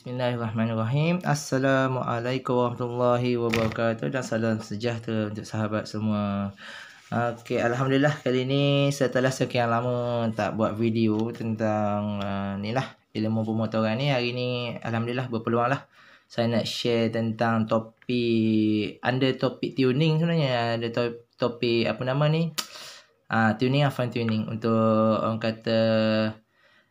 Bismillahirrahmanirrahim. Assalamualaikum warahmatullahi wabarakatuh dan salam sejahtera untuk sahabat semua. Okey, alhamdulillah kali ni setelah sekian lama tak buat video tentang uh, ni lah ilmu pemotoran ni hari ni alhamdulillah berpeluang lah saya nak share tentang topik under topik tuning sebenarnya ada to- topik apa nama ni uh, tuning fine tuning untuk orang kata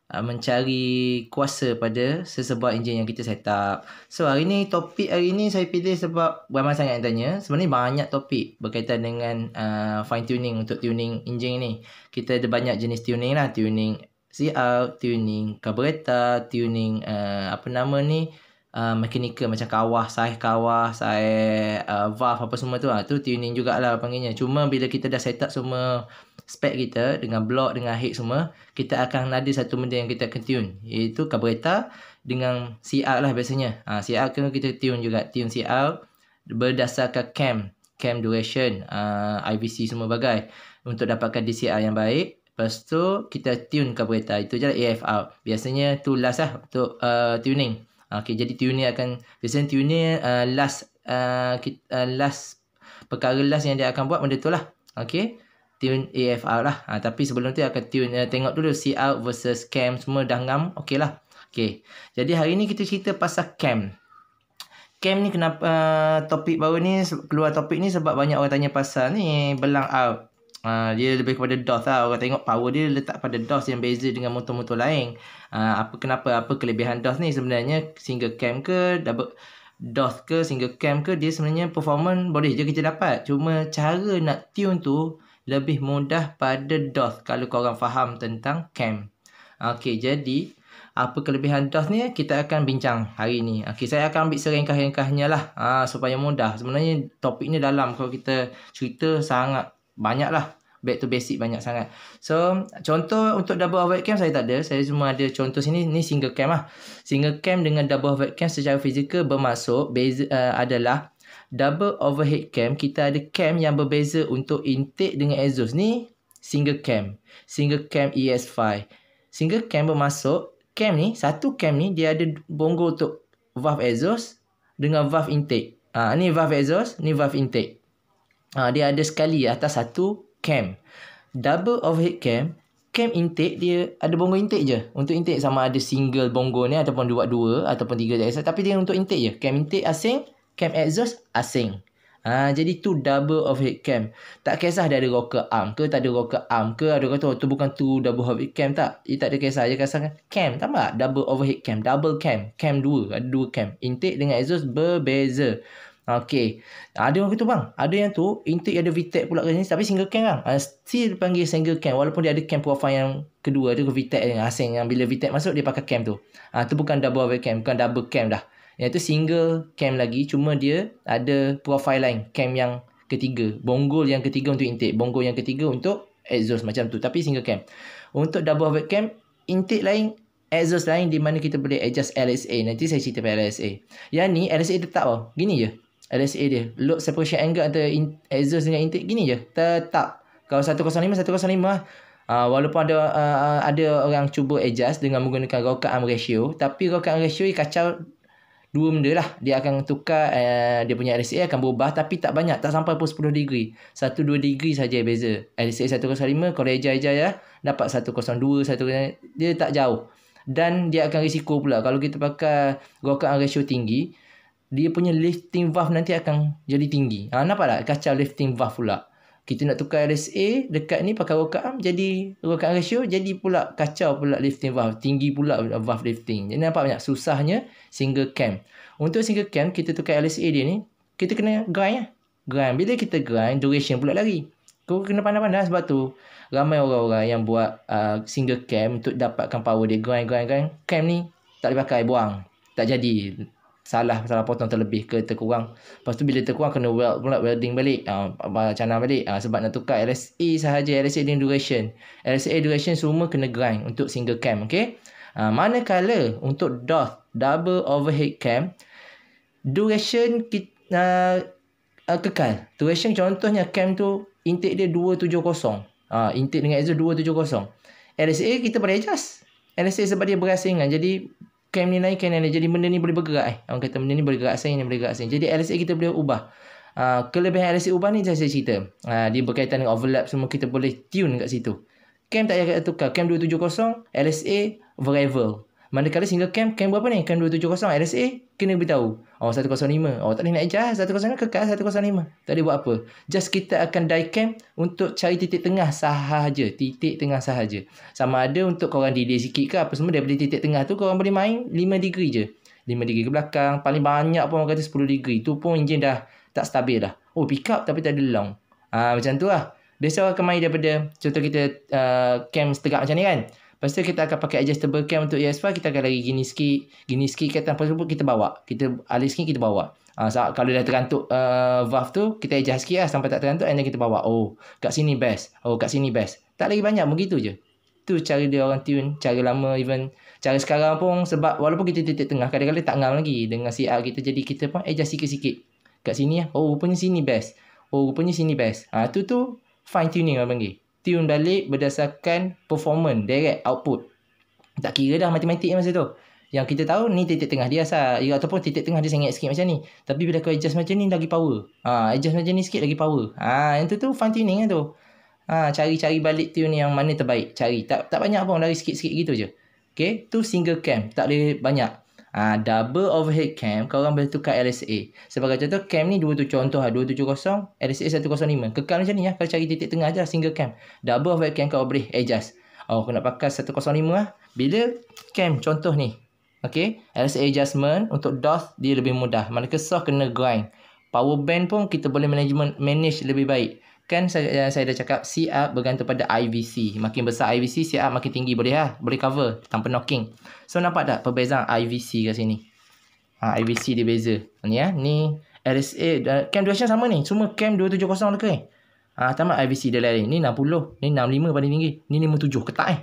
uh, mencari kuasa pada sesebuah enjin yang kita set up. So hari ni topik hari ni saya pilih sebab ramai sangat yang tanya. Sebenarnya banyak topik berkaitan dengan uh, fine tuning untuk tuning enjin ni. Kita ada banyak jenis tuning lah. Tuning CR, tuning carburetor, tuning uh, apa nama ni uh, mechanical macam kawah, saiz kawah, saiz uh, valve apa semua tu. Ah tu tuning jugalah panggilnya. Cuma bila kita dah set up semua spek kita dengan block dengan head semua kita akan ada satu benda yang kita akan tune. Iaitu carburetor dengan CR lah biasanya. Ha, CR kan kita tune juga. Tune CR berdasarkan cam cam duration uh, ha, IVC semua bagai untuk dapatkan DCR yang baik. Lepas tu kita tune carburetor. Itu je lah AFR biasanya tu last lah untuk uh, tuning Okay, jadi tuning akan biasanya tuning uh, last uh, kita, uh, last perkara last yang dia akan buat benda tu lah Okay tune AFR lah. Ha, tapi sebelum tu akan tune uh, tengok dulu CR versus cam semua dah ngam. Okey lah. Okey. Jadi hari ni kita cerita pasal cam. Cam ni kenapa uh, topik baru ni keluar topik ni sebab banyak orang tanya pasal ni belang out. Uh, dia lebih kepada DOS lah. Orang tengok power dia letak pada DOS yang beza dengan motor-motor lain. Uh, apa kenapa? Apa kelebihan DOS ni? Sebenarnya single cam ke double DOS ke single cam ke dia sebenarnya performance boleh je kita dapat. Cuma cara nak tune tu lebih mudah pada DOS kalau korang faham tentang cam. Okey, jadi apa kelebihan DOS ni kita akan bincang hari ni. Okey, saya akan ambil seringkah-ringkahnya lah ha, supaya mudah. Sebenarnya topik ni dalam kalau kita cerita sangat banyak lah. Back to basic banyak sangat. So, contoh untuk double overhead cam saya tak ada. Saya cuma ada contoh sini. Ni single cam lah. Single cam dengan double overhead cam secara fizikal bermaksud beza, uh, adalah double overhead cam kita ada cam yang berbeza untuk intake dengan exhaust ni single cam single cam ES5 single cam bermasuk cam ni satu cam ni dia ada bonggol untuk valve exhaust dengan valve intake ha, ni valve exhaust ni valve intake ha, dia ada sekali atas satu cam double overhead cam cam intake dia ada bonggol intake je untuk intake sama ada single bonggol ni ataupun dua dua ataupun tiga tapi dia untuk intake je cam intake asing cam exhaust asing. Ha, jadi tu double overhead cam. Tak kisah dia ada rocker arm ke, tak ada rocker arm ke, ada kata oh, tu bukan tu double overhead cam tak. Dia tak ada kisah. Dia kata cam, tambah double overhead cam, double cam, cam dua, ada dua cam. Intake dengan exhaust berbeza. Okey. Ada orang kata bang, ada yang tu intake ada VTEC pula kat sini tapi single cam kan. Uh, still panggil single cam walaupun dia ada cam profile yang kedua ada VTEC yang asing yang bila VTEC masuk dia pakai cam tu. Ah uh, tu bukan double overhead cam, bukan double cam dah. Yang tu single cam lagi cuma dia ada profile lain cam yang ketiga. Bonggol yang ketiga untuk intake, bonggol yang ketiga untuk exhaust macam tu tapi single cam. Untuk double overhead cam intake lain exhaust lain di mana kita boleh adjust LSA. Nanti saya cerita pasal LSA. Yang ni LSA tetap oh. Gini je. LSA dia. Load separation angle antara exhaust dengan intake gini je. Tetap. Kalau 105 105 lah. Uh, walaupun ada uh, ada orang cuba adjust dengan menggunakan rocker arm ratio tapi rocker arm ratio kacau dua benda lah dia akan tukar uh, dia punya LSA akan berubah tapi tak banyak tak sampai pun 10 degree 1 2 degree saja beza LSA 105 kalau eja-eja ya dapat 102 1 dia tak jauh dan dia akan risiko pula kalau kita pakai rocker ratio tinggi dia punya lifting valve nanti akan jadi tinggi. Ha, nampak tak kacau lifting valve pula? Kita nak tukar RSA dekat ni pakai rocker arm jadi rocker ratio jadi pula kacau pula lifting valve. Tinggi pula valve lifting. Jadi nampak banyak susahnya single cam. Untuk single cam kita tukar RSA dia ni kita kena grind ya grind. Bila kita grind duration pula lagi kau kena pandai-pandai sebab tu ramai orang-orang yang buat uh, single cam untuk dapatkan power dia. Grind grind grind. Cam ni tak boleh pakai buang. Tak jadi salah salah potong terlebih ke terkurang. Lepas tu bila terkurang kena weld pula welding balik. Ah uh, cana balik. Uh, sebab nak tukar LSA sahaja dengan duration. LSA duration semua kena grind untuk single cam, okey? Uh, manakala untuk DOS double overhead cam duration kita uh, uh, kekal. Duration contohnya cam tu intake dia 270. Ah uh, intake dengan exhaust 270. LSA kita boleh adjust. LSA sebab dia berasingan jadi cam ni naik cam ni naik. Jadi benda ni boleh bergerak eh. Orang kata benda ni boleh gerak sini boleh gerak sini jadi LSA kita boleh ubah. Uh, kelebihan LSA ubah ni saya cerita. Uh, dia berkaitan dengan overlap semua kita boleh tune kat situ. Cam tak payah tukar. Cam 270 LSA variable Manakala single cam, cam berapa ni? Cam 270 RSA, kena beritahu. Oh, 105. Oh, tak boleh nak adjust. 105 kekal 105. Tak boleh buat apa. Just kita akan die cam untuk cari titik tengah sahaja. Titik tengah sahaja. Sama ada untuk korang delay sikit ke apa semua, daripada titik tengah tu korang boleh main 5 degree je. 5 degree ke belakang. Paling banyak pun orang kata 10 degree. Tu pun enjin dah tak stabil dah. Oh, pick up tapi tak ada long. Ah, macam tu lah. Biasa orang akan main daripada, contoh kita uh, cam setegak macam ni kan. Lepas tu kita akan pakai adjustable cam untuk ES5 kita akan lagi gini sikit, gini sikit kat tanpa sebut kita bawa. Kita alih sikit kita bawa. Uh, so, kalau dah terantuk uh, valve tu kita adjust sikit lah sampai tak terantuk and then kita bawa. Oh, kat sini best. Oh, kat sini best. Tak lagi banyak begitu je. Tu cara dia orang tune, cara lama even cara sekarang pun sebab walaupun kita titik tengah kadang-kadang tak ngam lagi dengan CR kita jadi kita pun adjust sikit-sikit. Kat sini lah. Oh, rupanya sini best. Oh, rupanya sini best. Ah, uh, tu tu fine tuning orang panggil tune balik berdasarkan performance direct output. Tak kira dah matematik masa tu. Yang kita tahu ni titik tengah dia asal ya, ataupun titik tengah dia sengit sikit macam ni. Tapi bila kau adjust macam ni lagi power. Ha, adjust macam ni sikit lagi power. Ha, yang tu tu fine tuning kan tu. Ha, cari-cari balik tune yang mana terbaik. Cari. Tak tak banyak pun dari sikit-sikit gitu je. Okay tu single cam. Tak boleh banyak Ha, double overhead cam kau orang boleh tukar LSA. Sebagai contoh cam ni dua tu contoh lah 270 LSA 105. Kekal macam ni ya. Kalau cari titik tengah aja single cam. Double overhead cam kau boleh adjust. Oh aku nak pakai 105 lah. Bila cam contoh ni. Okay. LSA adjustment untuk DOS dia lebih mudah. Manakala soft kena grind. Power band pun kita boleh management manage lebih baik. Kan saya, saya dah cakap CR bergantung pada IVC. Makin besar IVC, CR makin tinggi. Boleh lah. Boleh cover tanpa knocking. So nampak tak perbezaan IVC kat sini? Ha, IVC dia beza. Ni ya. Ni RSA. Cam duration sama ni. Semua cam 270 dekat ni. Ha, tamat IVC dia lain. Ni 60. Ni 65 paling tinggi. Ni 57. Ketat eh.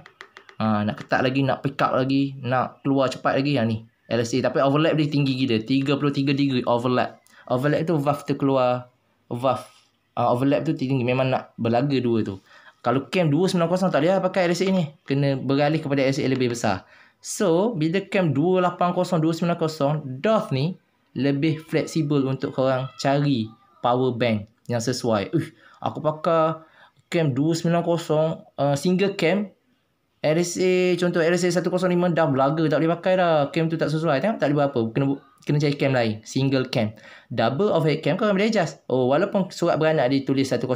Ha, nak ketat lagi. Nak pick up lagi. Nak keluar cepat lagi. Ha, ni. LSA. Tapi overlap dia tinggi gila. 33 degree overlap. Overlap tu valve terkeluar. Valve uh, overlap tu tinggi. Memang nak berlaga dua tu. Kalau cam 290 tak boleh lah pakai LSA ni. Kena beralih kepada LSA lebih besar. So bila cam 280 290 DOF ni lebih fleksibel untuk korang cari power bank yang sesuai. Uh, aku pakai cam 290 uh, single cam RSA contoh RSA 105 dah belaga tak boleh pakai dah. Cam tu tak sesuai. Tengok tak boleh buat apa. Kena kena cari cam lain. Single cam. Double overhead cam kau boleh adjust. Oh walaupun surat beranak dia tulis 105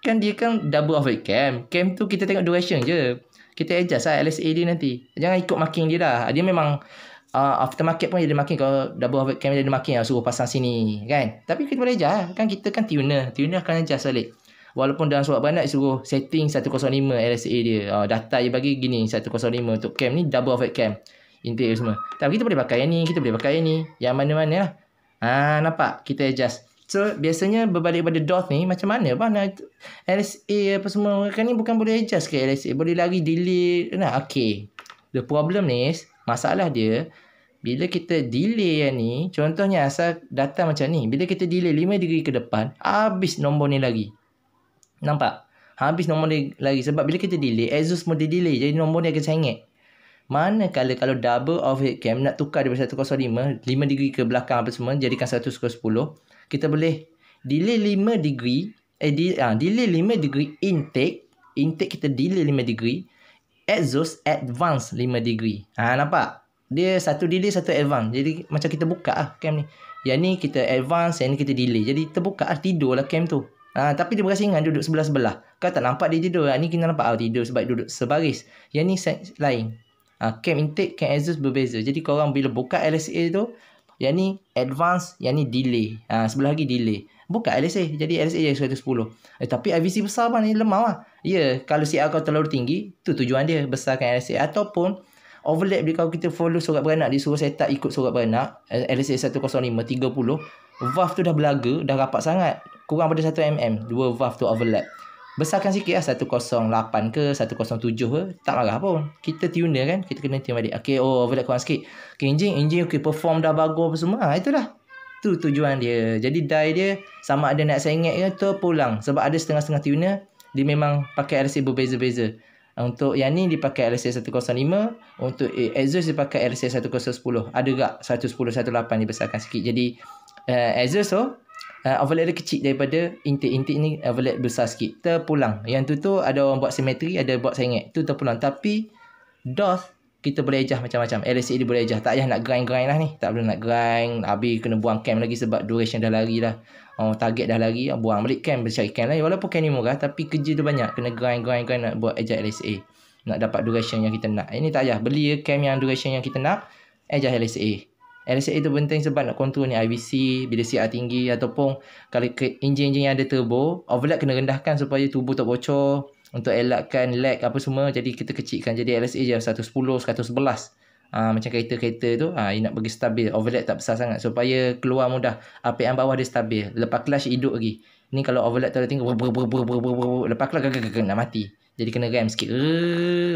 kan dia kan double overhead cam. Cam tu kita tengok duration je. Kita adjust lah LSA dia nanti. Jangan ikut marking dia dah dia memang uh, aftermarket pun dia ada marking. Kalau double overhead cam dia ada marking lah suruh pasang sini kan? Tapi kita boleh adjust lah. kan kita kan tuner. Tuner akan adjust balik. Walaupun dalam surat beranak suruh setting 105 LSA dia. Uh, data dia bagi gini 105 untuk cam ni double overhead cam intake semua. Tapi kita boleh pakai yang ni, kita boleh pakai yang ni. Yang mana-mana lah. Ha, nampak? Kita adjust. So, biasanya berbalik pada DOT ni, macam mana? Apa nak LSA apa semua. Kan ni bukan boleh adjust ke LSA. Boleh lagi delay. Nah, okay. The problem is, masalah dia, bila kita delay yang ni, contohnya asal data macam ni. Bila kita delay 5 degree ke depan, habis nombor ni lagi. Nampak? Habis nombor ni lagi. Sebab bila kita delay, exhaust mode delay. Jadi nombor ni akan sengit. Manakala kalau double overhead cam nak tukar daripada 105, 5 degree ke belakang apa semua, jadikan 100 ke 10, kita boleh delay 5 degree, eh, di, ah, delay 5 degree intake, intake kita delay 5 degree, exhaust advance 5 degree. Ha, nampak? Dia satu delay, satu advance. Jadi macam kita buka lah cam ni. Yang ni kita advance, yang ni kita delay. Jadi terbuka lah, tidur lah cam tu. Ha, tapi dia berasingan duduk sebelah-sebelah. Kau tak nampak dia tidur. Ha, ni kita nampak oh, tidur sebab duduk sebaris. Yang ni lain. Uh, cam intake, cam exhaust berbeza. Jadi korang bila buka LSA tu, yang ni advance, yang ni delay. Uh, sebelah lagi delay. Buka LSA. Jadi LSA jadi 110. Eh, tapi IVC besar bang ni lemah lah. Ya, yeah, kalau CR kau terlalu tinggi, tu tujuan dia besarkan LSA. Ataupun overlap dia kalau kita follow surat beranak, dia suruh set up ikut surat beranak. LSA 105, 30. Valve tu dah belaga, dah rapat sangat. Kurang pada 1 mm. Dua valve tu overlap. Besarkan sikit lah 108 ke 107 ke Tak marah pun. Kita tune dia kan Kita kena tune balik. Okay oh overlap kurang sikit. Okay engine Engine okay perform dah bagus apa semua. Ha, Itulah. Tu tujuan dia. Jadi die dia Sama ada nak sengit ke Terpulang. Sebab ada setengah-setengah tuner Dia memang pakai RC berbeza-beza. Untuk yang ni dipakai LSA 105, untuk exhaust dipakai LSA 110. Ada tak 110 18 dibesarkan sikit. Jadi uh, exhaust tu uh, overlap dia kecil daripada intake. Intake ni overlap besar sikit. Terpulang. Yang tu tu ada orang buat simetri, ada buat sengit. Tu terpulang. Tapi DOS kita boleh adjust macam-macam. LSA dia boleh adjust. Tak payah nak grind-grind lah ni. Tak perlu nak grind. Habis kena buang cam lagi sebab duration dah lari dah. Oh, target dah lari. Buang balik cam. Bercari cam lah. Walaupun cam ni murah. Tapi kerja tu banyak. Kena grind-grind-grind nak buat adjust LSA. Nak dapat duration yang kita nak. Ini tak payah. Beli cam yang duration yang kita nak. Adjust LSA. LSA itu penting sebab nak kontrol ni IVC bila CR tinggi ataupun kalau enjin-enjin yang ada turbo overlap kena rendahkan supaya turbo tak bocor untuk elakkan lag apa semua. Jadi kita kecilkan. Jadi LSA je 110 111 ha, macam kereta-kereta tu ha, nak bagi stabil. Overlap tak besar sangat supaya keluar mudah. RPM bawah dia stabil. Lepas clutch hidup lagi. Ni kalau overlap terlalu tinggi lepas clutch nak mati. Jadi kena rem sikit.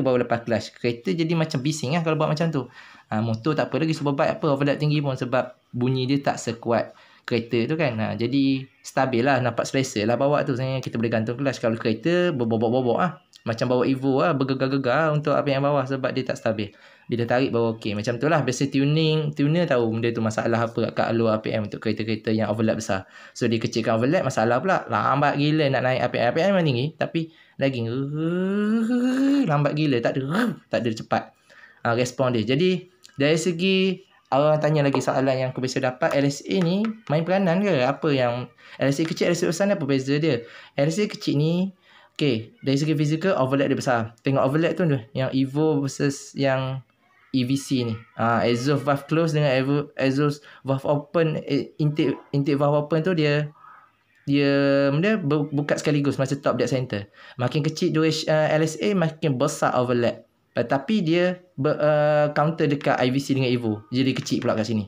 Baru lepas clutch. Kereta jadi macam bising lah kalau buat macam tu ha, motor tak apa lagi superbike apa overlap tinggi pun sebab bunyi dia tak sekuat kereta tu kan. Ha, jadi stabil lah. Nampak selesa lah bawa tu. Sebenarnya kita boleh gantung kelas. Kalau kereta berbobok-bobok lah. Macam bawa Evo lah. Bergegar-gegar untuk apa yang bawah. Sebab dia tak stabil. Bila tarik baru okey. Macam tu lah. Biasa tuning. Tuner tahu benda tu masalah apa kat alur APM untuk kereta-kereta yang overlap besar. So dia kecilkan overlap. Masalah pula. Lambat gila nak naik APM. APM memang tinggi. Tapi lagi lambat gila. Tak ada. Tak ada cepat. Ha, respon dia. Jadi dari segi Orang tanya lagi soalan yang aku biasa dapat LSA ni main peranan ke? Apa yang LSA kecil LSA besar ni apa beza dia? LSA kecil ni Okay, dari segi fizikal overlap dia besar. Tengok overlap tu yang Evo versus yang EVC ni. Ah, uh, exhaust valve close dengan Evo, exhaust valve open eh, intake intake valve open tu dia dia dia buka sekaligus macam top dead center. Makin kecil duration uh, LSA makin besar overlap. Uh, tapi dia ber, uh, counter dekat IVC dengan Evo. Jadi kecil pula kat sini.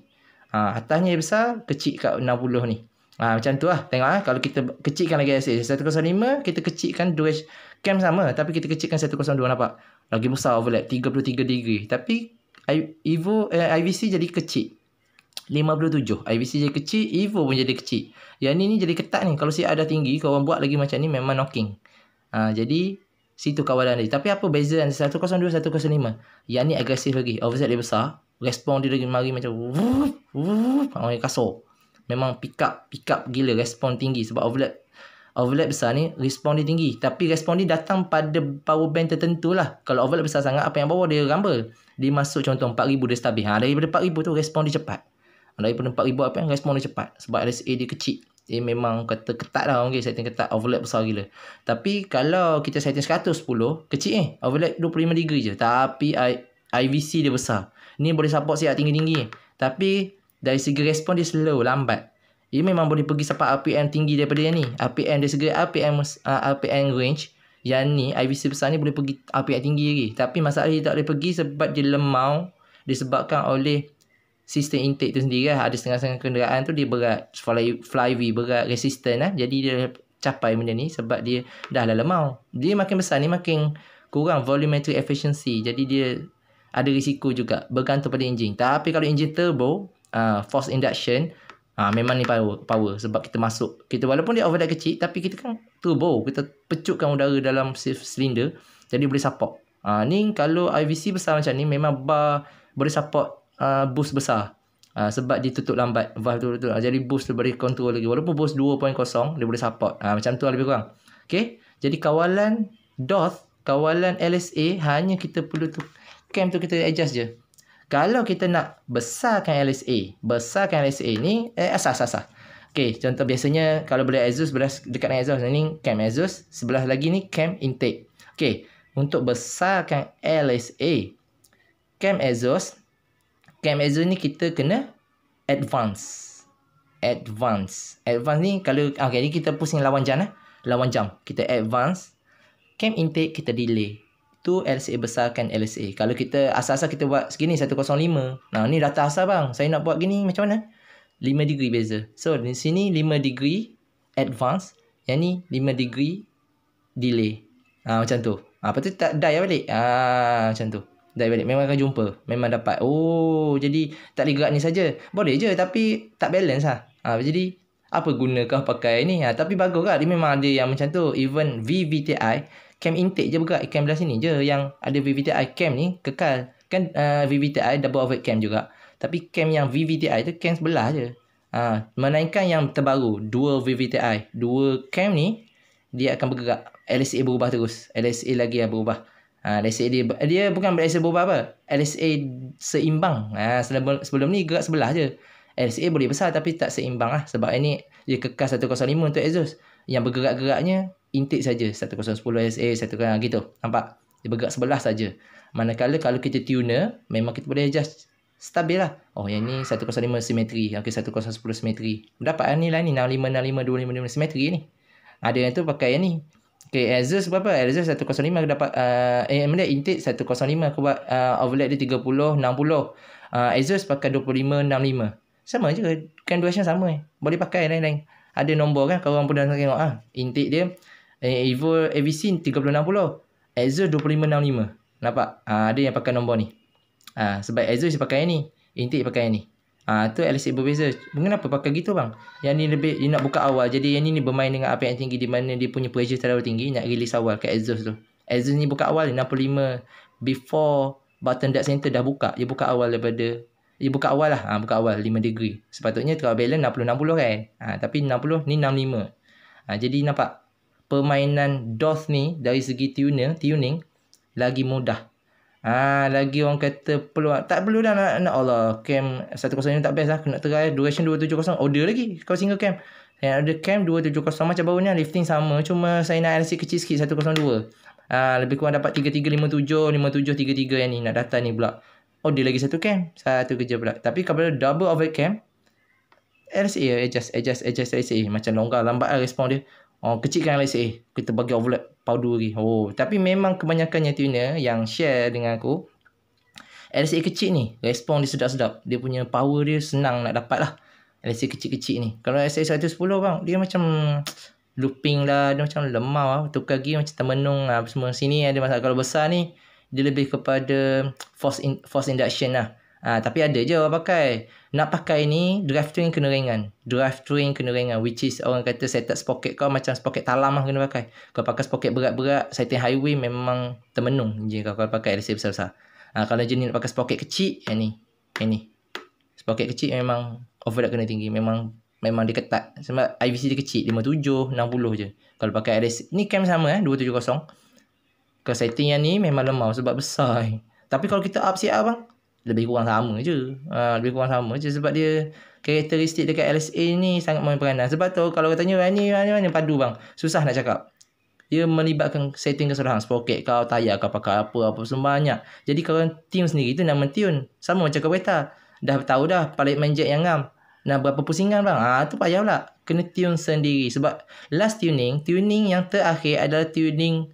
Ha, atasnya besar, kecil kat 60 ni. Ha, macam tu lah. Tengok lah. Kalau kita kecilkan lagi SA 105, kita kecilkan dua cam sama. Tapi kita kecilkan 102 nampak. Lagi besar overlap. 33 degree. Tapi Evo, eh, IVC jadi kecil. 57. IVC jadi kecil, Evo pun jadi kecil. Yang ni ni jadi ketat ni. Kalau si ada tinggi, kalau orang buat lagi macam ni memang knocking. Ha, jadi situ kawalan dia. Tapi apa beza antara 102 105? Yang ni agresif lagi. Offset dia besar. Respon dia lagi mari macam wuh wuh orang kasar. Memang pick up, pick up gila respon tinggi sebab overlap overlap besar ni respon dia tinggi. Tapi respon dia datang pada power band tertentu lah. Kalau overlap besar sangat apa yang bawah dia rumble. Dia masuk contoh 4000 dia stabil. Ha, daripada 4000 tu respon dia cepat. Daripada 4000 apa yang respon dia cepat. Sebab RSA dia kecil dia memang kata ketat lah okay, setting ketat overlap besar gila. Tapi kalau kita setting 110 kecil eh overlap 25 degree je. Tapi I, IVC dia besar. Ni boleh support siap tinggi-tinggi. Tapi dari segi respon dia slow lambat. Dia memang boleh pergi sampai RPM tinggi daripada yang ni. RPM dia segi RPM uh, RPM range yang ni IVC besar ni boleh pergi RPM tinggi lagi. Tapi masalah dia tak boleh pergi sebab dia lemau disebabkan oleh sistem intake tu sendiri lah. Ada setengah-setengah kenderaan tu dia berat. Fly, flywheel berat, resistant lah. Jadi dia capai benda ni sebab dia dah lah lemau. Dia makin besar ni makin kurang volumetric efficiency. Jadi dia ada risiko juga bergantung pada enjin. Tapi kalau enjin turbo, uh, force induction, uh, memang ni power, power. Sebab kita masuk, kita walaupun dia overload kecil, tapi kita kan turbo. Kita pecutkan udara dalam silinder. Jadi boleh support. Uh, ni kalau IVC besar macam ni, memang bar boleh support uh, boost besar. Uh, sebab dia tutup lambat valve tu tutup. Uh, jadi boost tu boleh control lagi. Walaupun boost 2.0 dia boleh support. Uh, macam tu lah lebih kurang. Okay. Jadi kawalan DOT, kawalan LSA hanya kita perlu tu cam tu kita adjust je. Kalau kita nak besarkan LSA, besarkan LSA ni eh, asas asas. Okay, contoh biasanya kalau boleh exhaust belah dekat dengan exhaust ni cam exhaust, sebelah lagi ni cam intake. Okay, untuk besarkan LSA, cam exhaust Cam Azure ni kita kena advance. Advance. Advance ni kalau okay, ni kita pusing lawan jam eh. Lawan jam. Kita advance. Cam intake kita delay. Tu LSA besarkan LSA. Kalau kita asal-asal kita buat segini 105. Nah ni data asal bang. Saya nak buat gini macam mana? 5 degree beza. So di sini 5 degree advance. Yang ni 5 degree delay. Ah macam tu. Ah tu tak die balik. Ah macam tu dari balik. Memang akan jumpa. Memang dapat. Oh jadi tak boleh gerak ni saja? Boleh je tapi tak balance lah. Ha, jadi apa guna kau pakai ni? Ha, tapi bagus lah. Dia memang ada yang macam tu. Even VVTI cam intake je bergerak cam belah sini je yang ada VVTi cam ni kekal. Kan uh, VVTi double overhead cam juga. Tapi cam yang VVTi tu cam sebelah je. Ha, melainkan yang terbaru dua VVTi dua cam ni dia akan bergerak. LSA berubah terus. LSA lagi yang berubah ha, LSA dia dia bukan LSA berubah apa. LSA seimbang. Ha, sebelum, sebelum ni gerak sebelah je. LSA boleh besar tapi tak seimbang lah. Sebab ini dia kekal 105 untuk exhaust. Yang bergerak-geraknya intake saja. 1010 SA satu kan gitu. Nampak? Dia bergerak sebelah saja. Manakala kalau kita tuner memang kita boleh adjust. Stabil lah. Oh yang ni 105 simetri. Okey 1010 simetri. Dapat ni lah ni. 65 65 255 simetri ni. Ada yang tu pakai yang ni okey exhaust berapa? Exhaust 105 aku dapat uh, eh mana intake 105 aku buat uh, overlap dia 30 60 uh, exhaust pakai 25 65 sama je kan duration sama eh. Boleh pakai lain-lain. Ada nombor kan kalau orang pun dah tengok ah intake dia eh, Evo AVC 3060 exhaust 2565 nampak? Ah, ada yang pakai nombor ni. Ah, sebab exhaust dia pakai yang ni. Intake pakai yang ni. Ah, tu LCD berbeza. Kenapa pakai gitu bang? Yang ni lebih dia nak buka awal. Jadi yang ni ni bermain dengan api yang tinggi di mana dia punya pressure terlalu tinggi nak release awal ke exhaust tu. Exhaust ni buka awal 65 before button dead center dah buka. Dia buka awal daripada dia buka awal lah. Ha, buka awal 5 degree. Sepatutnya kalau balance 60-60 kan. Ha, tapi 60 ni 65. Ha, jadi nampak permainan DOS ni dari segi tuner, tuning lagi mudah. Ha, lagi orang kata perlu tak perlu dah nak, nak Allah. Cam 105 tak best lah. Nak try. Duration 270 order lagi. Kalau single cam. Yang ada cam 270 macam baru ni lifting sama. Cuma saya nak LC kecil sikit 102 ha, lebih kurang dapat 3357 5733 yang ni. Nak data ni pula. Order lagi satu cam. Satu kerja pula. Tapi kalau double overhead cam LCA adjust adjust adjust LCA macam longgar lambat lah respon dia Oh, kecilkan LSA. Kita bagi overlap powder lagi. Oh, tapi memang kebanyakannya tuner yang share dengan aku. LSA kecil ni, respon dia sedap-sedap. Dia punya power dia senang nak dapat lah. LSA kecil-kecil ni. Kalau LSA 110 bang, dia macam looping lah. Dia macam lemah lah. Tukar gear macam termenung lah. Semua sini ada masalah. Kalau besar ni, dia lebih kepada force in, force induction lah. Ha, tapi ada je orang pakai. Nak pakai ni, drive train kena ringan. Drive train kena ringan. Which is orang kata setup sprocket kau macam sprocket talam lah kena pakai. Kalau pakai sprocket berat-berat, setting highway memang termenung je kalau pakai LC besar-besar. Ha, kalau jenis nak pakai sprocket kecil, yang ni. Yang ni. Sprocket kecil memang overload kena tinggi. Memang memang dia ketat. Sebab IVC dia kecil. 57, 60 je. Kalau pakai LC. Ni cam sama eh, 270. Kalau setting yang ni memang lemah sebab besar. Eh. Tapi kalau kita up CR bang, lebih kurang sama je. Ha, lebih kurang sama je sebab dia karakteristik dekat LSA ni sangat main peranan. Sebab tu kalau katanya ni mana mana padu bang. Susah nak cakap. Dia melibatkan setting keseluruhan. Sprocket kau, tayar kau pakai apa, apa semua banyak. Jadi kalau tune sendiri tu nak mentune. Sama macam kereta. Dah tahu dah paling main jet yang ngam. Nak berapa pusingan bang? Ah ha, tu payah pula. Kena tune sendiri. Sebab last tuning, tuning yang terakhir adalah tuning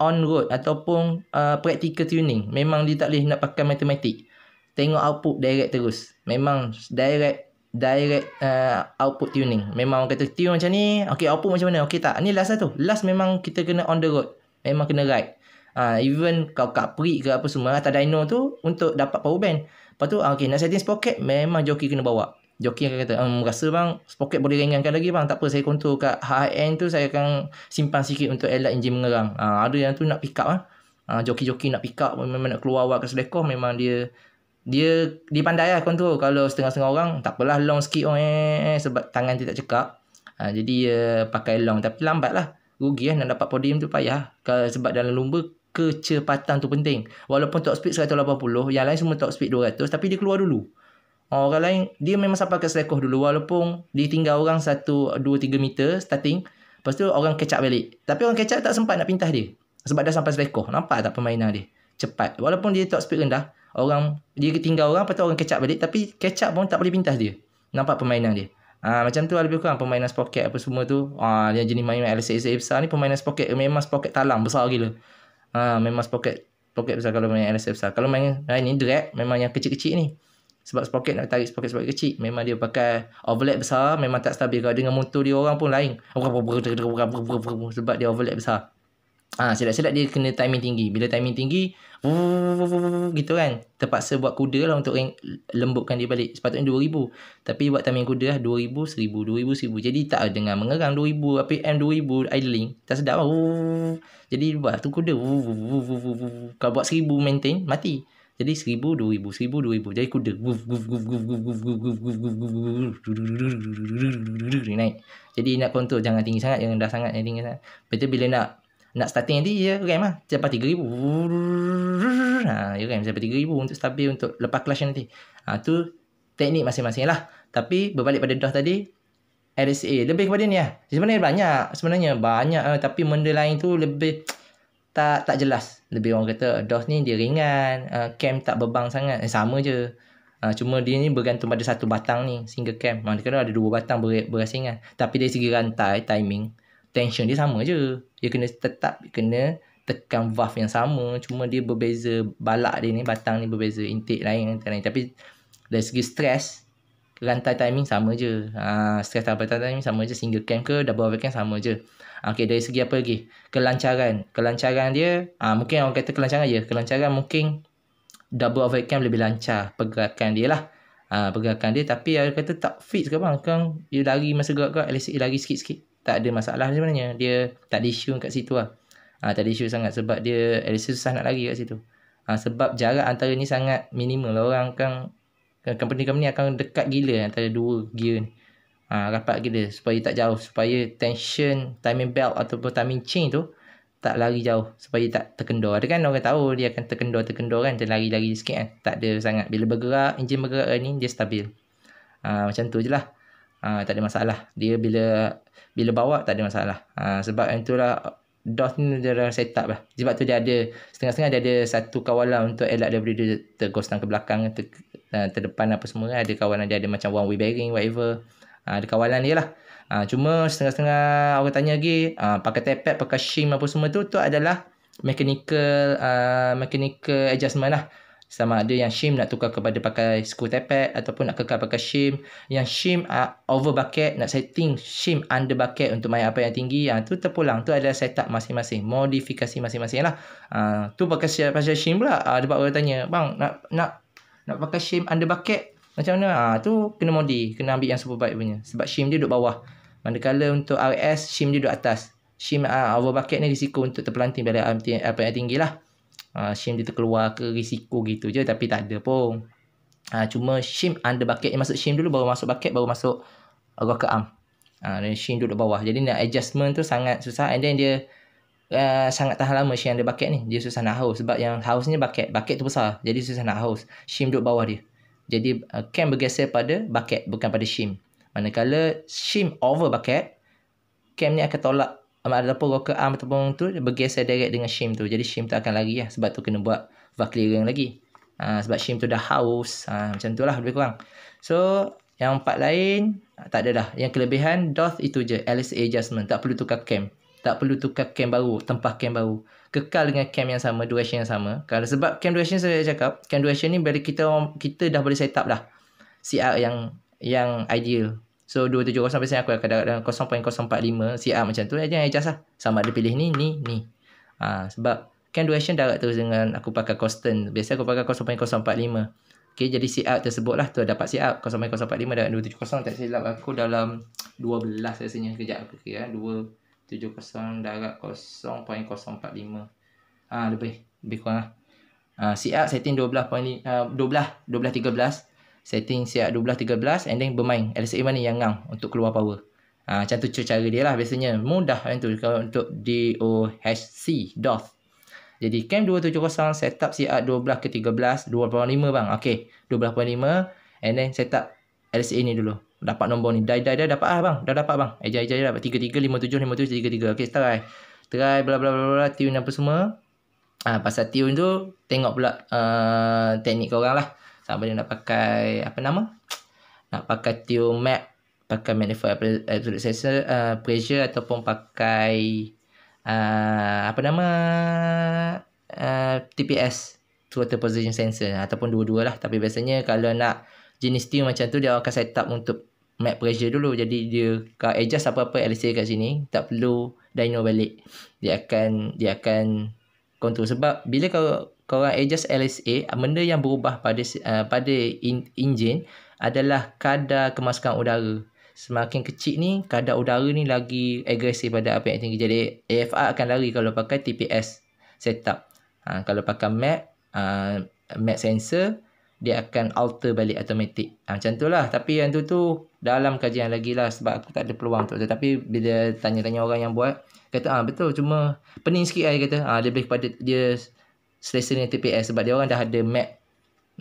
on road ataupun uh, practical tuning. Memang dia tak boleh nak pakai matematik tengok output direct terus. Memang direct direct uh, output tuning. Memang orang kata tune macam ni, okey output macam mana? Okey tak? Ni last lah tu. Last memang kita kena on the road. Memang kena ride. Uh, even kau kat pre ke apa semua atas dyno tu untuk dapat power band. Lepas tu okey nak setting sprocket memang joki kena bawa. Joki akan kata, um, rasa bang, sprocket boleh ringankan lagi bang. Tak apa, saya contoh kat high end tu, saya akan simpan sikit untuk elak enjin mengerang. Uh, ada yang tu nak pick up lah. Uh, joki-joki nak pick up, memang nak keluar awak ke selekoh, memang dia dia dia pandai lah kontrol kalau setengah-setengah orang tak apalah long sikit oh, eh, eh, sebab tangan dia tak cekap. Ha, jadi dia uh, pakai long. Tapi lambat lah. Rugi lah nak dapat podium tu payah. Kalau, sebab dalam lumba kecepatan tu penting. Walaupun top speed 180 yang lain semua top speed 200 tapi dia keluar dulu. Orang lain dia memang sampai ke selekoh dulu. Walaupun dia tinggal orang 1, 2, 3 meter starting lepas tu orang up balik. Tapi orang up tak sempat nak pintas dia. Sebab dah sampai selekoh nampak tak permainan dia? Cepat. Walaupun dia top speed rendah orang dia tinggal orang patut orang kecap balik tapi kecap pun tak boleh pintas dia nampak permainan dia ha, macam tu lebih kurang permainan sprocket apa semua tu ha, dia jenis main LSA besar ni permainan sprocket memang sprocket talam besar gila ha, memang sprocket sprocket besar kalau main LSA besar kalau main ha, ni drag memang yang kecil-kecil ni sebab sprocket nak tarik sprocket sprocket kecil memang dia pakai overlap besar memang tak stabil kalau dengan motor dia orang pun lain sebab dia overlap besar Ah, sedap-sedap dia kena timing tinggi. Bila timing tinggi, gitu kan. Terpaksa buat kuda lah untuk lembutkan dia balik. Sepatutnya 2000. Tapi buat timing kuda lah 2000, 1000, 2000, 1000. Jadi tak dengan mengerang 2000, APM 2000 idling. Tak sedap lah. Jadi buat tu kuda. Kalau buat 1000 maintain, mati. Jadi seribu, dua ribu, seribu, dua ribu. Jadi kuda. Naik. Jadi nak kontrol jangan tinggi sangat, jangan dah sangat, jangan tinggi sangat. Tu bila nak nak starting nanti ya rem lah. Sampai tiga ribu. Ha, rem sampai tiga ribu untuk stabil untuk lepas clash nanti. Ha, tu teknik masing-masing lah. Tapi berbalik pada DOS tadi, RSA lebih kepada ni lah. Sebenarnya banyak. Sebenarnya banyak. Tapi benda lain tu lebih tak tak jelas. Lebih orang kata DOS ni dia ringan, uh, cam tak berbang sangat. Eh, sama je. Uh, cuma dia ni bergantung pada satu batang ni single cam. Mana kena ada dua batang ber, berasingan. Tapi dari segi rantai, timing, tension dia sama je. Dia kena tetap kena tekan valve yang sama. Cuma dia berbeza balak dia ni, batang ni berbeza. Intake lain, lain. Tapi dari segi stress, rantai timing sama je. Uh, stress rantai timing sama je. Single cam ke double overcam sama je. Okey dari segi apa lagi? Kelancaran. Kelancaran dia ah mungkin orang kata kelancaran je. Kelancaran mungkin double overcam lebih lancar pergerakan dia lah. Ah pergerakan dia tapi dia kata tak fit ke bang? Kan dia lari masa gerak-gerak LCA lari sikit-sikit. Tak ada masalah sebenarnya. Dia tak ada isu kat situ lah. Ah tak ada isu sangat sebab dia LCA susah nak lari kat situ. Ah sebab jarak antara ni sangat minimal lah. Orang kan company-company akan dekat gila antara dua gear ni. Ha, rapat gila supaya tak jauh. Supaya tension timing belt ataupun timing chain tu tak lari jauh. Supaya tak terkendor. Ada kan orang tahu dia akan terkendor terkendor kan. Dia lari-lari sikit kan. Tak ada sangat. Bila bergerak enjin bergerak ni dia stabil. Ha, macam tu je lah. Ha, tak ada masalah. Dia bila bila bawa tak ada masalah ha, sebab itulah DOS ni dia dah set up lah sebab tu dia ada setengah-setengah dia ada satu kawalan untuk elak daripada dia tergostan ke belakang ter, terdepan apa semua ada kawalan dia ada macam one way bearing whatever Ha, ada kawalan dia lah. Ha, cuma setengah-setengah orang tanya lagi, ha, pakai tepet, pakai shim apa semua tu, tu adalah mechanical uh, mechanical adjustment lah. Sama ada yang shim nak tukar kepada pakai screw tepet ataupun nak kekal pakai shim. Yang shim uh, over bucket, nak setting shim under bucket untuk main apa yang tinggi. Ha, tu terpulang. Tu adalah setup masing-masing. Modifikasi masing-masing lah. Ha, tu pakai, pakai shim pula. Ha, ada orang tanya, bang nak nak nak pakai shim under bucket macam mana? Ha, tu kena modi. Kena ambil yang super bike punya. Sebab shim dia duduk bawah. Manakala untuk RS, shim dia duduk atas. Shim uh, over bucket ni risiko untuk terpelanting bila apa yang tinggi lah. Uh, shim dia terkeluar ke risiko gitu je. Tapi tak ada pun. Uh, cuma shim under bucket. Yang masuk shim dulu baru masuk bucket baru masuk rocker arm. Uh, dan shim duduk bawah. Jadi nak adjustment tu sangat susah. And then dia uh, sangat tahan lama shim under bucket ni. Dia susah nak haus. Sebab yang haus ni bucket. Bucket tu besar. Jadi susah nak haus. Shim duduk bawah dia. Jadi uh, cam bergeser pada bucket bukan pada shim. Manakala shim over bucket, cam ni akan tolak ada apa rocker arm ataupun tu bergeser direct dengan shim tu. Jadi shim tu akan lari lah. Sebab tu kena buat valve clearing lagi. Uh, sebab shim tu dah haus. Uh, macam tu lah lebih kurang. So, yang empat lain, uh, tak ada dah. Yang kelebihan, DOS itu je. LSA adjustment. Tak perlu tukar cam. Tak perlu tukar cam baru. Tempah cam baru kekal dengan cam yang sama, duration yang sama. Kalau sebab cam duration saya cakap, cam duration ni bila kita kita dah boleh set up dah CR yang yang ideal. So 270 biasanya aku akan dalam 0.045 CR macam tu aja adjust lah. Sama ada pilih ni, ni, ni. Ha, sebab cam duration dah terus dengan aku pakai constant. Biasa aku pakai 0.045. Okay, jadi CR tersebut lah tu dapat CR 0.045 dan 270 tak silap aku dalam 12 rasanya kejap aku kira 2 70 darab 0.045 Ah lebih lebih kurang lah. Ah CR setting 12.5 uh, 12 12 13 setting CR 12 13 and then bermain. LCA mana yang ngang untuk keluar power. Ah macam tu cara dia lah. Biasanya mudah macam tu kalau untuk DOHC DOF. Jadi cam 270 setup CR 12 ke 13 2.5 bang. Okey 12.5 and then setup LCA ni dulu. Dapat nombor ni. Dah dah dah dapat ah bang. Dah dapat bang. Eja eja dapat 33575733 okey try try bla bla bla bla tune apa semua. Ah pasal tune tu tengok pula uh, teknik kau lah sama dia nak pakai apa nama? Nak pakai tune map pakai manifold absolute sensor uh, pressure ataupun pakai uh, apa nama? Uh, TPS throttle position sensor. Ataupun dua-dua lah. Tapi biasanya kalau nak jenis tune macam tu dia akan set up untuk mat pressure dulu. Jadi dia kau adjust apa-apa LSA kat sini tak perlu dyno balik. Dia akan dia akan control. Sebab bila kau kau orang adjust LSA benda yang berubah pada uh, pada in, engine adalah kadar kemasukan udara semakin kecil ni kadar udara ni lagi agresif pada apa yang tinggi jadi AFR akan lari kalau pakai TPS setup ha, kalau pakai map uh, map sensor dia akan alter balik automatic. Ha, macam tu lah. Tapi yang tu tu dalam kajian lagi lah sebab aku tak ada peluang untuk tu. Tapi bila tanya-tanya orang yang buat, kata ah betul cuma pening sikit lah dia kata. Ah lebih kepada dia selesa dengan TPS sebab dia orang dah ada map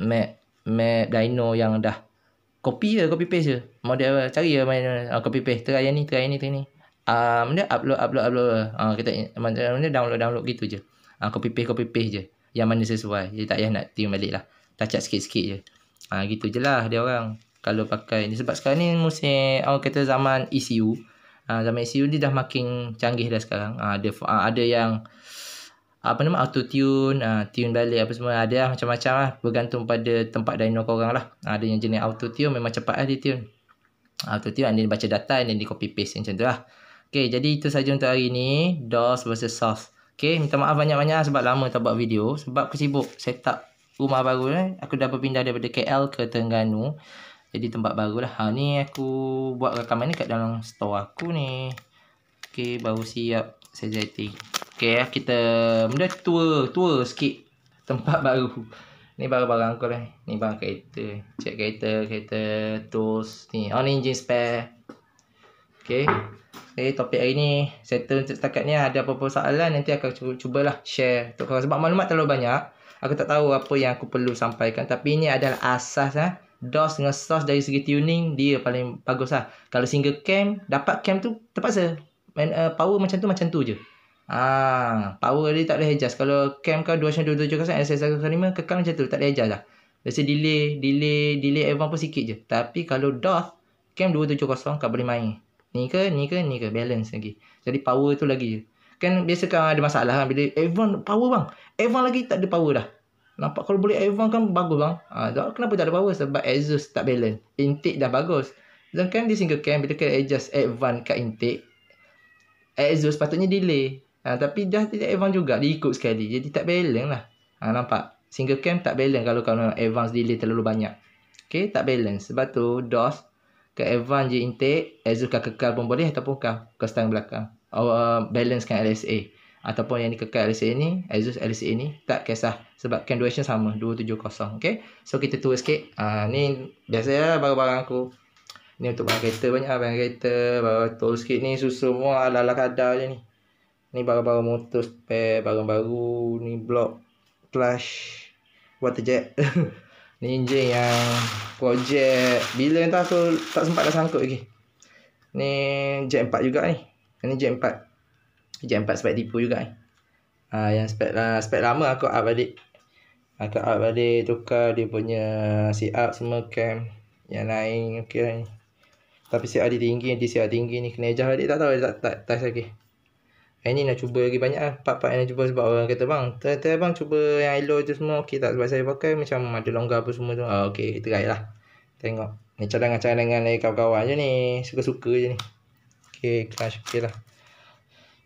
map map dyno yang dah copy je, copy paste je. Dia cari je main ah, copy paste. Try yang ni, try yang ni, try ni. Ah, um, dia upload, upload, upload. Ah, kita mana download, download gitu je. Ah, copy paste, copy paste je. Yang mana sesuai. Dia tak payah nak tune balik lah touch up sikit-sikit je. Ha, gitu je lah dia orang. Kalau pakai ni. Sebab sekarang ni musim, orang kata zaman ECU. Ha, zaman ECU ni dah makin canggih dah sekarang. Ha, ada, ha, ada yang apa nama auto tune, ha, tune balik apa semua. Ada lah macam-macam lah. Bergantung pada tempat dyno korang lah. Ha, ada yang jenis auto tune memang cepat lah dia tune. Auto tune dia baca data dan dia copy paste macam tu lah. Okay, jadi itu saja untuk hari ni. DOS versus SOS. Okay, minta maaf banyak-banyak sebab lama tak buat video. Sebab aku sibuk setup rumah baru eh. Aku dah berpindah daripada KL ke Terengganu. Jadi tempat baru lah. Ha, ni aku buat rakaman ni kat dalam store aku ni. Okay, baru siap setting. Okay, eh, kita benda tua, tua sikit tempat baru. Ni barang-barang aku lah. Ni barang kereta. Cek kereta, kereta tools. Ni, oh ni engine spare. Okay. Okay, topik hari ni settle untuk setakat ni ada apa-apa soalan nanti cuba cubalah share untuk korang sebab maklumat terlalu banyak aku tak tahu apa yang aku perlu sampaikan tapi ini adalah asas ah DOS dengan SOS dari segi tuning dia paling bagus lah kalau single cam dapat cam tu terpaksa Man, uh, power macam tu macam tu je Ah, power dia tak boleh adjust. Kalau cam kau 2.27 kan SS105 kekal macam tu, tak boleh adjust lah. Biasa delay, delay, delay advance pun sikit je. Tapi kalau DOS, cam 270 kau boleh main. Ni ke, ni ke, ni ke, balance lagi. Jadi power tu lagi je. Kan biasa kan ada masalah kan bila advance power bang. Advance lagi tak ada power dah. Nampak kalau boleh advance kan bagus bang. Ha, kenapa tak ada power? Sebab exhaust tak balance. Intake dah bagus. Dan kan di single cam bila kita adjust advance kat intake. Exhaust patutnya delay. Ha, tapi dah tidak advance juga. Dia ikut sekali. Jadi tak balance lah. Ha, nampak? Single cam tak balance kalau kalau advance delay terlalu banyak. Okay, tak balance. Sebab tu DOS ke advance je intake. Kau kekal pun boleh ataupun kau kau stang belakang. Uh, balance kan LSA ataupun yang dikekal LCA ni Asus LCA ni tak kisah sebab can duration sama 270 okay so kita tua sikit uh, ni biasa ya barang-barang aku ni untuk barang kereta banyak barang kereta barang tol sikit ni susu semua ala-ala kadar je ni ni barang-barang motor spare barang baru ni block clutch water jet ni enjin yang projek bila entah aku tak sempat dah sangkut lagi ni jet 4 juga ni ni jet 4 J4 spek tipu juga ni. Ha, yang spek lah, spek lama aku up balik. Aku up balik tukar dia punya si up semua cam. Yang lain okey lah ni. Tapi si dia tinggi, nanti si tinggi ni kena adjust balik. Tak tahu tak, tak, tak, tak lagi. Yang ni nak cuba lagi banyak lah. Part-part yang nak cuba sebab orang kata bang. Tengah bang cuba yang elok tu semua. Okey tak sebab saya pakai macam ada longgar apa semua tu. Ha, okey try lah. Tengok. Ni cadangan-cadangan lagi kawan-kawan je ni. Suka-suka je ni. Okey clash okey lah.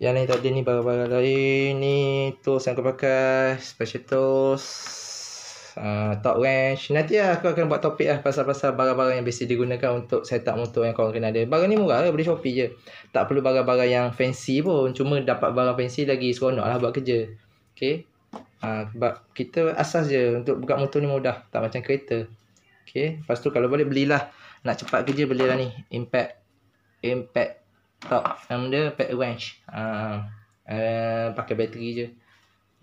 Yang lain tadi ni barang-barang lain ni tools yang aku pakai special tools uh, top range nanti lah aku akan buat topik lah pasal-pasal barang-barang yang biasa digunakan untuk setup motor yang korang kena ada. Barang ni murah lah boleh shopee je. Tak perlu barang-barang yang fancy pun. Cuma dapat barang fancy lagi seronok lah buat kerja. Okay uh, sebab kita asas je untuk buka motor ni mudah. Tak macam kereta. Okay lepas tu kalau boleh belilah. Nak cepat kerja belilah ni. Impact impact top nama dia pack wrench uh, uh, pakai bateri je.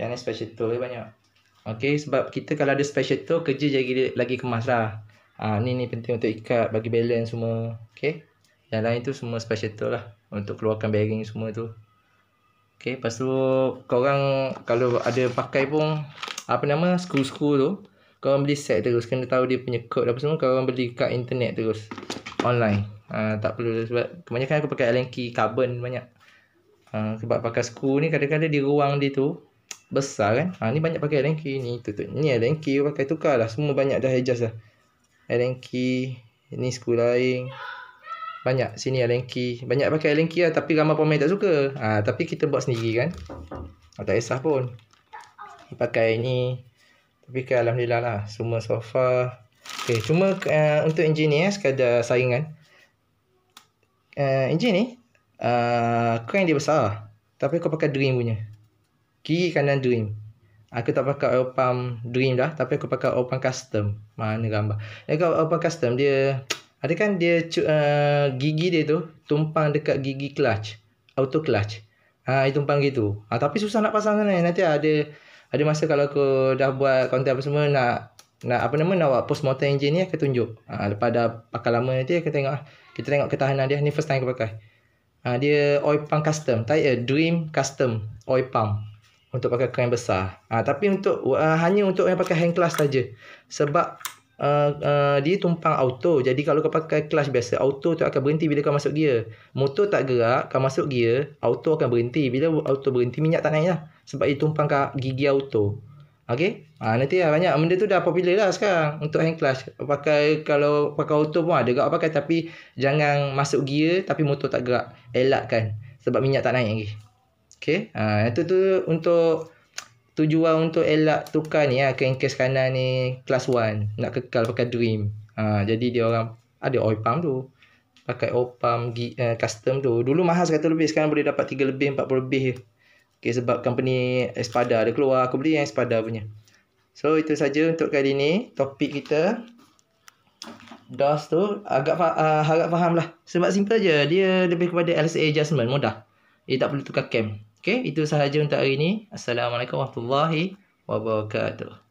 Yang ni special tool dia banyak Okay, sebab kita kalau ada special tool kerja jadi lagi kemas lah. Uh, ni ni penting untuk ikat bagi balance semua. Okay, yang lain tu semua special tool lah untuk keluarkan bearing semua tu. Okay, lepas tu korang kalau ada pakai pun apa nama skru-skru tu korang beli set terus. Kena tahu dia punya code apa semua korang beli kat internet terus online. Ha, tak perlu sebab kebanyakan aku pakai Allen key carbon banyak. Ha, sebab pakai skru ni kadang-kadang di ruang dia tu besar kan. Ha, ni banyak pakai key ni tutup. Ni key pakai tukar lah. Semua banyak dah adjust lah. Key. Ni skru lain. banyak sini key banyak pakai key lah tapi ramai pemain tak suka ha, tapi kita buat sendiri kan oh, tak kisah pun pakai ni tapi kan Alhamdulillah lah semua sofa okay, cuma uh, untuk enjin ni eh, sekadar saingan uh, enjin ni uh, crank dia besar tapi aku pakai dream punya kiri kanan dream Aku tak pakai oil pump dream dah Tapi aku pakai oil pump custom Mana gambar Kalau oil pump custom dia ada kan dia uh, gigi dia tu tumpang dekat gigi clutch. Auto clutch. Ha, itu tumpang gitu. Ha, tapi susah nak pasang kan Nanti ada ada masa kalau aku dah buat konten apa semua nak nak apa nama nak buat post mortem engine ni aku tunjuk. Ha, lepas dah pakai lama nanti aku tengok kita tengok ketahanan dia ni first time aku pakai. Ha, dia oil pump custom. Tire Dream custom oil pump untuk pakai kran besar. Ha, tapi untuk uh, hanya untuk yang pakai hand class saja. Sebab uh, uh, dia tumpang auto. Jadi kalau kau pakai clutch biasa, auto tu akan berhenti bila kau masuk gear. Motor tak gerak, kau masuk gear, auto akan berhenti. Bila auto berhenti, minyak tak naik lah. Sebab dia tumpang kat gigi auto. Okay? Ha, nanti lah banyak. Benda tu dah popular lah sekarang untuk hand clutch. Pakai, kalau pakai auto pun ada gak pakai. Tapi jangan masuk gear tapi motor tak gerak. Elakkan. Sebab minyak tak naik lagi. Okay? Ha, itu tu untuk tujuan untuk elak tukar ni lah crankcase kanan ni kelas 1 nak kekal pakai dream. Ha, jadi dia orang ada oil pump tu. Pakai oil pump uh, custom tu. Dulu mahal 100 lebih sekarang boleh dapat 3 lebih 40 lebih. Okay, sebab company Espada ada keluar aku beli yang Espada punya. So itu saja untuk kali ni. Topik kita DOS tu agak uh, harap faham lah. Sebab simple je dia lebih kepada LSA adjustment mudah. Dia tak perlu tukar cam Okay, itu sahaja untuk hari ini. Assalamualaikum warahmatullahi wabarakatuh.